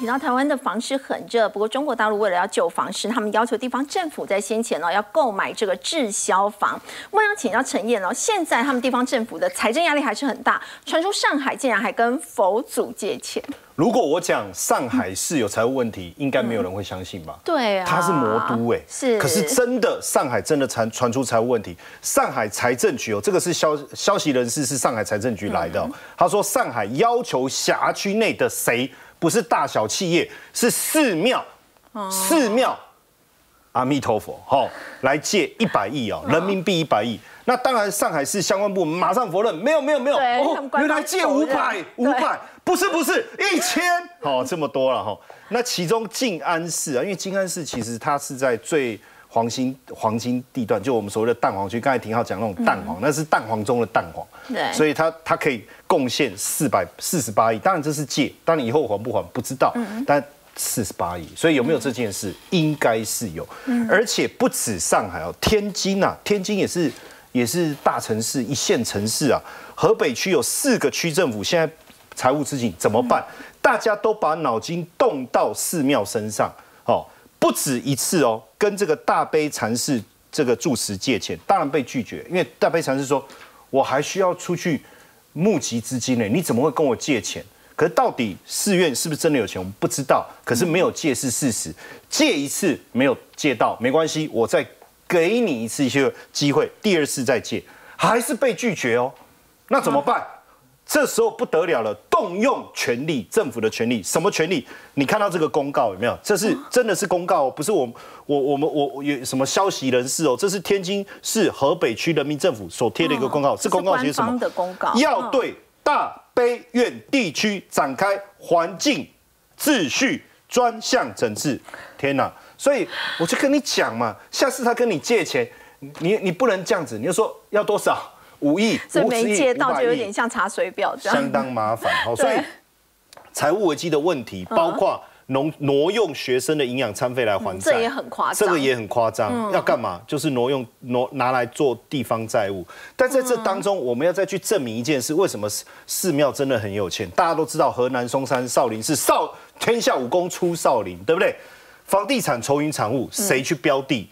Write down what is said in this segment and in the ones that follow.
提到台湾的房市很热，不过中国大陆为了要救房市，他们要求地方政府在先前呢要购买这个滞销房。我想请教陈燕哦，现在他们地方政府的财政压力还是很大，传出上海竟然还跟佛祖借钱。如果我讲上海市有财务问题，应该没有人会相信吧？对啊，它是魔都哎，是。可是真的上海真的传传出财务问题，上海财政局哦，这个是消消息人士是上海财政局来的，他说上海要求辖区内的谁不是大小企业，是寺庙，寺庙，阿弥陀佛，好，来借一百亿哦，人民币一百亿。那当然，上海市相关部门马上否认，没有没有没有，哦，原来借五百五百。不是不是一千，好这么多了哈。那其中静安寺啊，因为静安寺其实它是在最黄金黄金地段，就我们所谓的蛋黄区。刚才廷浩讲那种蛋黄，那是蛋黄中的蛋黄。对，所以它它可以贡献四百四十八亿。当然这是借，当然以后还不还不知道。嗯但四十八亿，所以有没有这件事？应该是有。嗯。而且不止上海哦，天津啊，天津也是也是大城市一线城市啊。河北区有四个区政府现在。财务资金怎么办？大家都把脑筋动到寺庙身上，哦，不止一次哦，跟这个大悲禅师这个住持借钱，当然被拒绝，因为大悲禅师说，我还需要出去募集资金呢，你怎么会跟我借钱？可是到底寺院是不是真的有钱，我们不知道。可是没有借是事实，借一次没有借到没关系，我再给你一次一些机会，第二次再借，还是被拒绝哦，那怎么办？这时候不得了了，动用权力，政府的权力，什么权力？你看到这个公告有没有？这是真的是公告，不是我我我们我有什么消息人士哦？这是天津市河北区人民政府所贴的一个公告，这公告写什么？的公告要对大悲院地区展开环境秩序专项整治。天哪！所以我就跟你讲嘛，下次他跟你借钱，你你不能这样子，你就说要多少？五亿，所以没借到就有点像查水表这样，相当麻烦。好，所以财务危机的问题，包括挪挪用学生的营养餐费来还债，这也很夸张。这个也很夸张，要干嘛？就是挪用挪拿来做地方债务。但在这当中，我们要再去证明一件事：为什么寺庙真的很有钱？大家都知道，河南嵩山少林是少天下武功出少林，对不对？房地产愁云惨雾，谁去标地？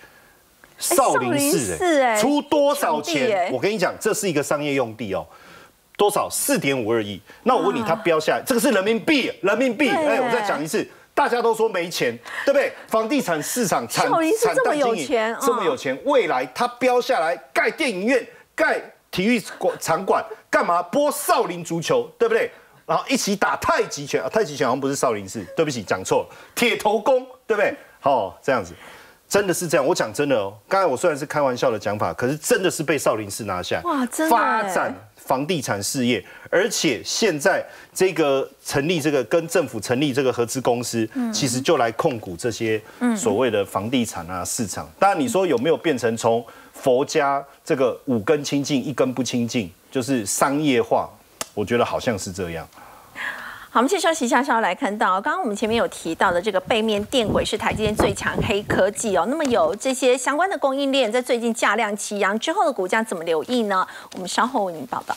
少林寺哎，出多少钱？我跟你讲，这是一个商业用地哦，多少？四点五二亿。那我问你，它标下来，这个是人民币，人民币。哎，我再讲一次，大家都说没钱，对不对？房地产市场产产这么有钱，这么有钱，未来它标下来盖电影院、盖体育馆场馆，干嘛？播少林足球，对不对？然后一起打太极拳啊，太极拳好像不是少林寺，对不起，讲错了，铁头功，对不对？好，这样子。真的是这样，我讲真的哦。刚才我虽然是开玩笑的讲法，可是真的是被少林寺拿下，哇，真的发展房地产事业，而且现在这个成立这个跟政府成立这个合资公司，其实就来控股这些所谓的房地产啊市场。当然，你说有没有变成从佛家这个五根清净一根不清净，就是商业化？我觉得好像是这样。好，我们先休息一下，稍来看到，刚刚我们前面有提到的这个背面电轨是台积电最强黑科技哦。那么有这些相关的供应链，在最近价量齐扬之后的股价怎么留意呢？我们稍后为您报道。